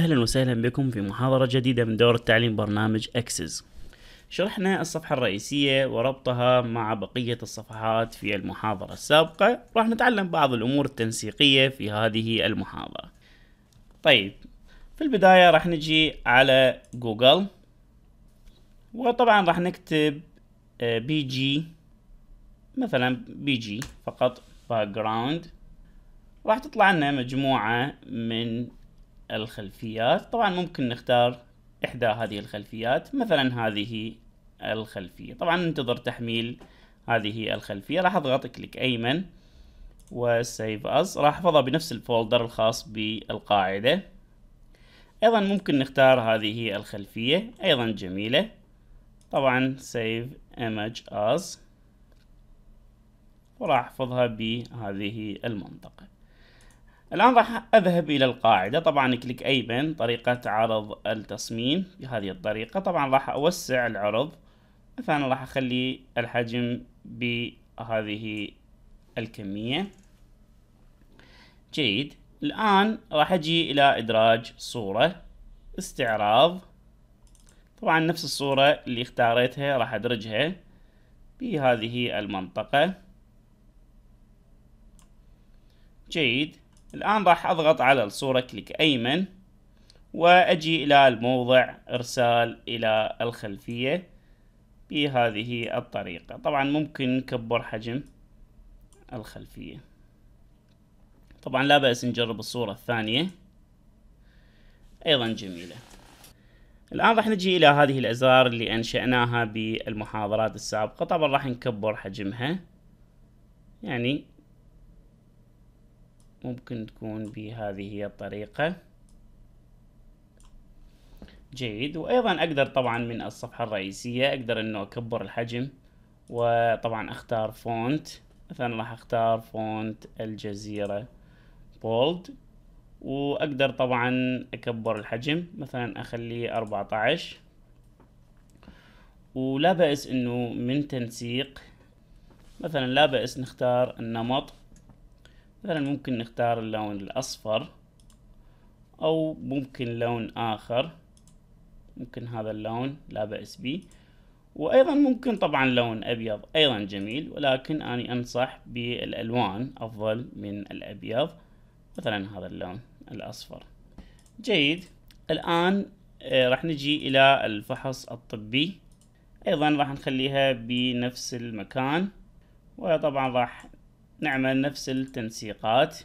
أهلا وسهلا بكم في محاضرة جديدة من دور التعليم برنامج أكسس شرحنا الصفحة الرئيسية وربطها مع بقية الصفحات في المحاضرة السابقة. راح نتعلم بعض الأمور التنسيقية في هذه المحاضرة. طيب في البداية راح نجي على جوجل وطبعا راح نكتب BG مثلا BG فقط back راح تطلع لنا مجموعة من الخلفيات. طبعا ممكن نختار إحدى هذه الخلفيات مثلا هذه الخلفية. طبعا ننتظر تحميل هذه الخلفية. راح أضغط كليك أيمن وسيف أز راح أحفظها بنفس الفولدر الخاص بالقاعدة. أيضا ممكن نختار هذه الخلفية أيضا جميلة. طبعا save image as. وراح أحفظها بهذه المنطقة. الآن راح أذهب إلى القاعدة. طبعا كليك أيمن طريقة عرض التصميم بهذه الطريقة. طبعا راح أوسع العرض. مثلا راح أخلي الحجم بهذه الكمية. جيد. الآن راح أجي إلى إدراج صورة. استعراض. طبعا نفس الصورة اللي اختاريتها راح أدرجها بهذه المنطقة. جيد. الآن راح أضغط على الصورة كليك أيمن وأجي إلى الموضع إرسال إلى الخلفية بهذه الطريقة. طبعا ممكن نكبر حجم الخلفية. طبعا لا بأس نجرب الصورة الثانية. أيضا جميلة. الآن راح نجي إلى هذه الأزرار اللي أنشأناها بالمحاضرات السابقة. طبعا راح نكبر حجمها. يعني ممكن تكون بهذه الطريقة. جيد. وأيضا أقدر طبعا من الصفحة الرئيسية أقدر إنه أكبر الحجم وطبعا أختار font مثلا راح أختار font الجزيرة bold وأقدر طبعا أكبر الحجم. مثلا أربعة عشر. ولا بأس إنه من تنسيق. مثلا لا بأس نختار النمط. مثلا ممكن نختار اللون الأصفر أو ممكن لون آخر. ممكن هذا اللون لا بأس به. وأيضا ممكن طبعا لون أبيض أيضا جميل ولكن أنا أنصح بالألوان أفضل من الأبيض مثلا هذا اللون الأصفر. جيد. الآن آه، راح نجي إلى الفحص الطبي. أيضا راح نخليها بنفس المكان وطبعا راح نعمل نفس التنسيقات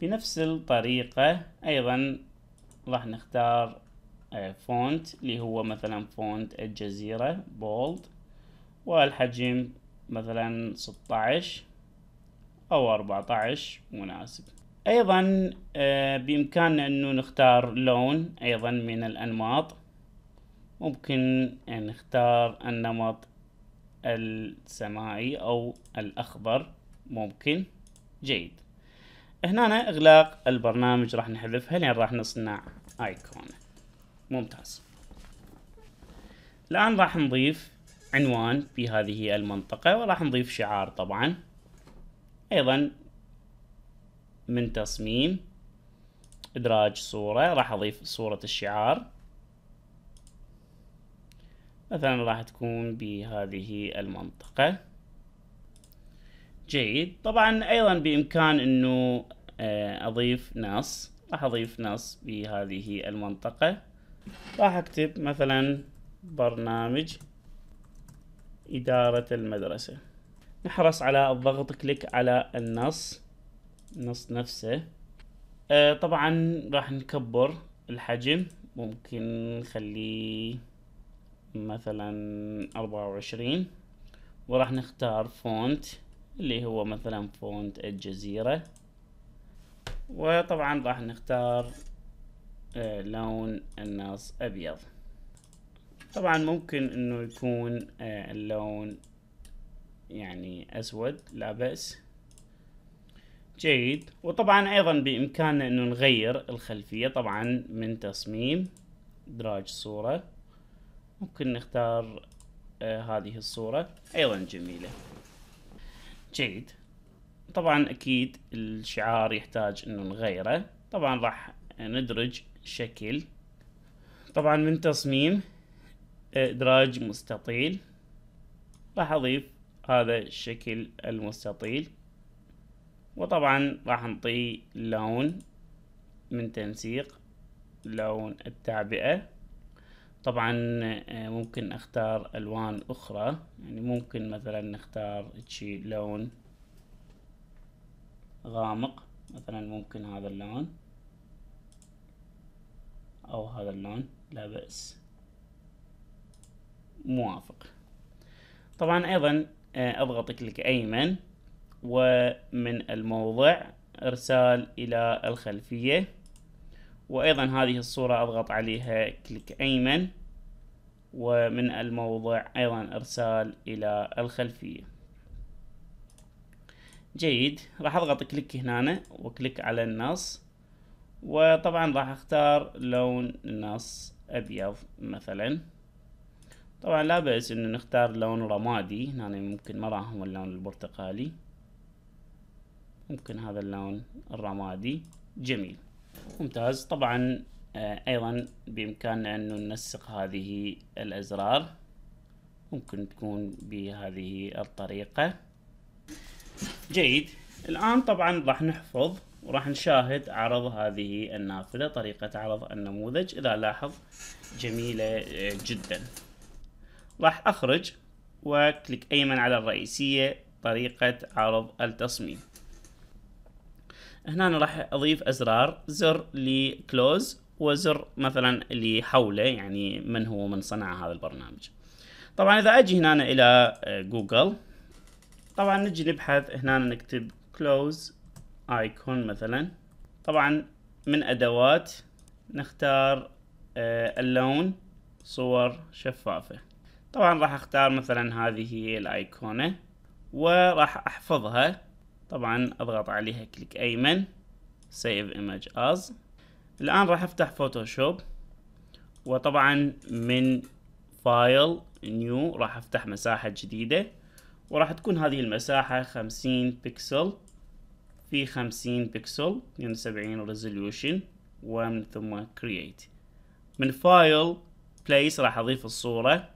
بنفس الطريقة. أيضا راح نختار font آه، اللي هو مثلا font الجزيرة bold والحجم مثلا ستة عشر أو أربعة عشر مناسب. أيضا آه، بإمكاننا أنه نختار لون أيضا من الأنماط. ممكن نختار النمط السماعي أو الأخضر ممكن. جيد. هنا إغلاق البرنامج راح نحذفها لأن راح نصنع ايكون ممتاز. الآن راح نضيف عنوان في هذه المنطقة وراح نضيف شعار طبعا. أيضا من تصميم إدراج صورة راح أضيف صورة الشعار. مثلا راح تكون بهذه المنطقة. جيد. طبعا أيضا بإمكان إنه آه، أضيف نص. راح أضيف نص بهذه المنطقة. راح أكتب مثلا برنامج إدارة المدرسة. نحرص على الضغط. click على النص. النص نفسه. آه طبعا راح نكبر الحجم. ممكن نخليه مثلا أربعة وعشرين وراح نختار font اللي هو مثلا font الجزيرة. وطبعا راح نختار آه، لون النص أبيض. طبعا ممكن إنه يكون آه، اللون يعني أسود لا بأس. جيد. وطبعا أيضا بإمكاننا إنه نغير الخلفية طبعا من تصميم ادراج صورة. ممكن نختار آه هذه الصورة. أيضا جميلة. جيد. طبعا أكيد الشعار يحتاج أنه نغيره. طبعا راح ندرج شكل. طبعا من تصميم إدراج مستطيل. راح أضيف هذا الشكل المستطيل. وطبعا راح نطي لون من تنسيق لون التعبئة طبعا آه، ممكن أختار ألوان أخرى. يعني ممكن مثلا نختار شي لون غامق. مثلا ممكن هذا اللون أو هذا اللون. لا بأس. موافق. طبعا أيضا آه، اضغط كليك أيمن. ومن الموضع إرسال إلى الخلفية. وأيضا هذه الصورة أضغط عليها كليك أيمن ومن الموضع أيضا إرسال إلى الخلفية. جيد. راح أضغط كليك هنا وكليك على النص وطبعا راح أختار لون النص أبيض مثلا. طبعا لا بأس إنه نختار لون رمادي هنا ممكن ما راهم اللون البرتقالي. ممكن هذا اللون الرمادي. جميل. ممتاز. طبعا آه، أيضا بإمكاننا انه ننسق هذه الأزرار. ممكن تكون بهذه الطريقة. جيد. الآن طبعا راح نحفظ وراح نشاهد عرض هذه النافذة طريقة عرض النموذج. إذا لاحظ جميلة آه، جدا. راح أخرج وكليك أيمن على الرئيسية طريقة عرض التصميم. هنا أنا راح أضيف أزرار زر لكلوز وزر مثلا اللي حوله يعني من هو من صنع هذا البرنامج. طبعا إذا أجي هنا إلى آه، جوجل طبعا نجي نبحث هنا نكتب كلوز ايكون مثلا. طبعا من أدوات نختار آه، اللون صور شفافة. طبعا راح أختار مثلا هذه الأيقونة وراح أحفظها. طبعا أضغط عليها click أيمن save image as. الآن راح أفتح Photoshop وطبعا من file new راح أفتح مساحة جديدة وراح تكون هذه المساحة خمسين بكسل في خمسين بكسل اثنين وسبعين resolution ومن ثم create. من file place راح أضيف الصورة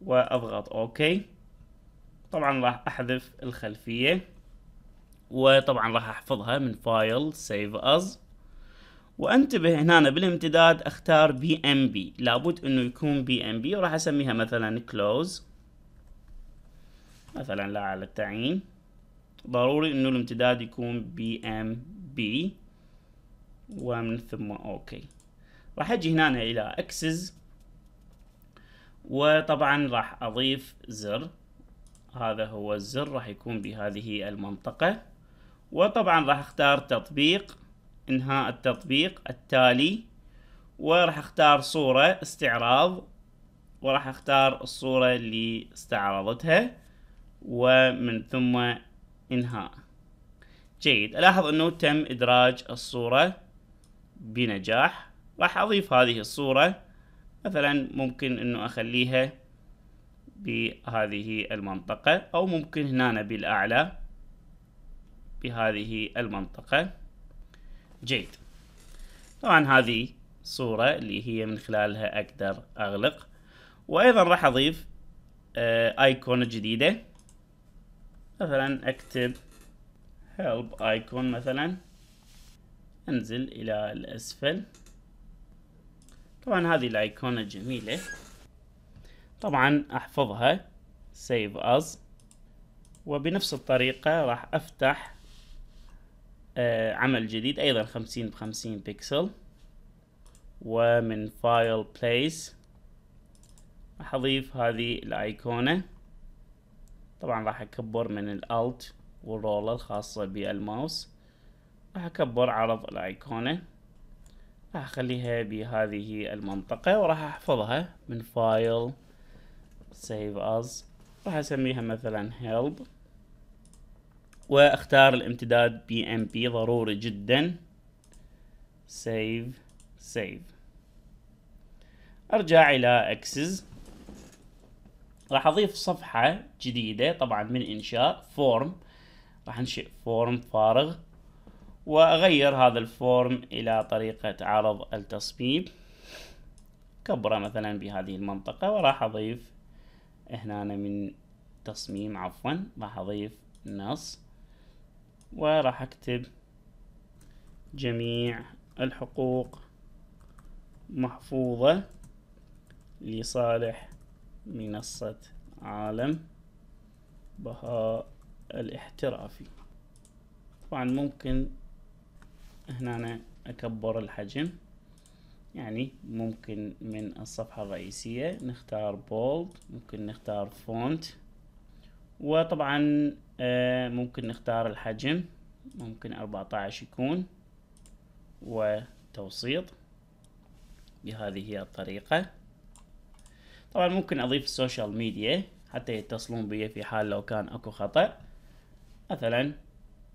وأضغط OK طبعا راح أحذف الخلفية وطبعا راح أحفظها من file save as وأنتبه هنا بالامتداد أختار BMP لابد إنه يكون BMP وراح أسميها مثلا close مثلا لا على التعيين. ضروري إنه الامتداد يكون BMP ومن ثم OK راح أجي هنا إلى اكسس وطبعا راح أضيف زر. هذا هو الزر راح يكون بهذه المنطقة. وطبعا راح أختار تطبيق إنهاء التطبيق التالي. وراح أختار صورة استعراض وراح أختار الصورة اللي استعرضتها ومن ثم إنهاء. جيد. ألاحظ إنه تم إدراج الصورة بنجاح. راح أضيف هذه الصورة. مثلا ممكن إنه أخليها بهذه المنطقة أو ممكن هنا بالاعلى بهذه المنطقة. جيد. طبعا هذه صورة اللي هي من خلالها أقدر أغلق. وأيضا راح أضيف ايقونة جديدة. مثلا أكتب help icon مثلا. أنزل إلى الأسفل. طبعا هذه الايقونة جميلة. طبعا أحفظها. Save as. وبنفس الطريقة راح أفتح آه عمل جديد أيضا خمسين بخمسين بكسل ومن file place راح أضيف هذه الايقونة طبعا راح أكبر من ال Alt وال roller الخاصة بالماوس. راح أكبر عرض الايقونة راح أخليها بهذه المنطقة وراح أحفظها من file save as. راح أسميها مثلا help. وأختار الامتداد bmp ضروري جدا. save save. أرجع إلى access راح أضيف صفحة جديدة طبعا من إنشاء form. راح أنشئ form فارغ. وأغير هذا ال form إلى طريقة عرض التصميم. أكبره مثلا بهذه المنطقة وراح أضيف هنا من تصميم عفوا راح أضيف نص وراح أكتب جميع الحقوق محفوظة لصالح منصة عالم بهاء الاحترافي. طبعا ممكن هنا أكبر الحجم. يعني ممكن من الصفحة الرئيسية نختار بولد ممكن نختار فونت وطبعا آه، ممكن نختار الحجم ممكن أربعة عشر يكون وتوسيط بهذه الطريقة. طبعا ممكن أضيف ال social media حتى يتصلون بي في حال لو كان أكو خطأ. مثلا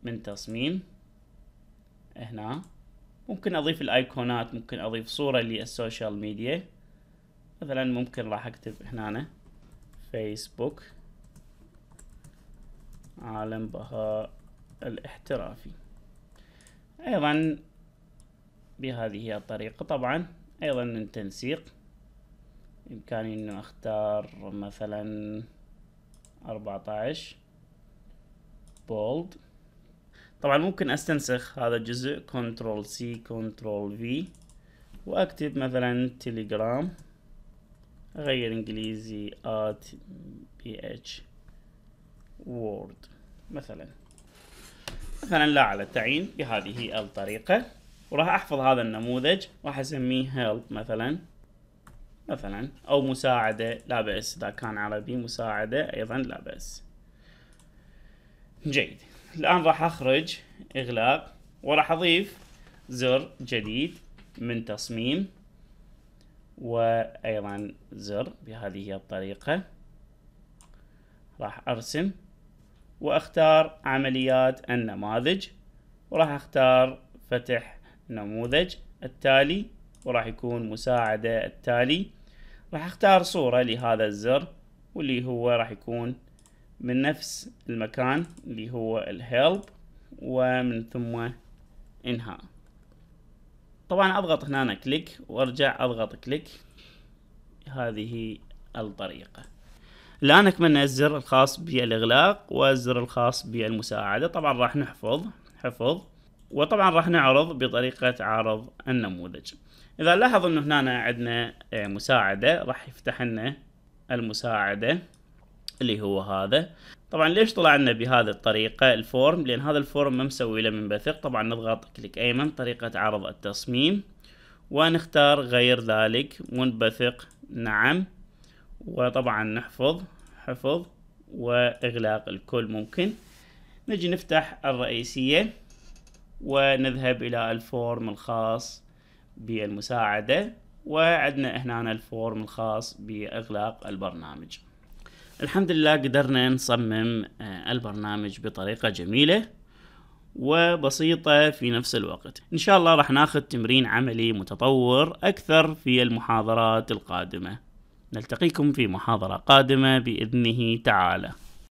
من تصميم هنا. ممكن أضيف الأيقونات ممكن أضيف صورة لل social media. مثلا ممكن راح أكتب هنا فيسبوك عالم بهاء الاحترافي. أيضا بهذه الطريقة طبعا أيضا من تنسيق. بإمكاني أنه أختار مثلا أربعة عشر bold طبعا ممكن أستنسخ هذا الجزء control C control V وأكتب مثلا تليجرام أغير إنجليزي at BH word مثلا. مثلا لا على التعيين بهذه الطريقة. وراح أحفظ هذا النموذج راح أسميه help مثلا مثلا. أو مساعدة لا بأس إذا كان عربي مساعدة أيضا لا بأس. جيد. الآن راح أخرج إغلاق وراح أضيف زر جديد من تصميم وأيضا زر بهذه الطريقة. راح أرسم وأختار عمليات النماذج وراح أختار فتح نموذج التالي وراح يكون مساعدة التالي. راح أختار صورة لهذا الزر واللي هو راح يكون من نفس المكان اللي هو ال help ومن ثم انهاء طبعا أضغط هنا click وأرجع أضغط click. هذه الطريقة. الآن أكملنا الزر الخاص بالإغلاق والزر الخاص بالمساعدة. طبعا راح نحفظ حفظ. وطبعا راح نعرض بطريقة عرض النموذج. إذا لاحظ أنه هنا عندنا مساعدة راح يفتح لنا المساعدة. اللي هو هذا. طبعا ليش طلع لنا بهذه الطريقة ال form؟ لأن هذا ال form ما مسوي له منبثق. طبعا نضغط click أيمن طريقة عرض التصميم. ونختار غير ذلك منبثق نعم. وطبعا نحفظ حفظ وإغلاق الكل ممكن. نجي نفتح الرئيسية ونذهب إلى ال form الخاص بالمساعدة. وعندنا هنا الفورم الخاص بإغلاق البرنامج. الحمد لله قدرنا نصمم آه، البرنامج بطريقة جميلة وبسيطة في نفس الوقت. إن شاء الله راح ناخذ تمرين عملي متطور أكثر في المحاضرات القادمة. نلتقيكم في محاضرة قادمة بإذنه تعالى.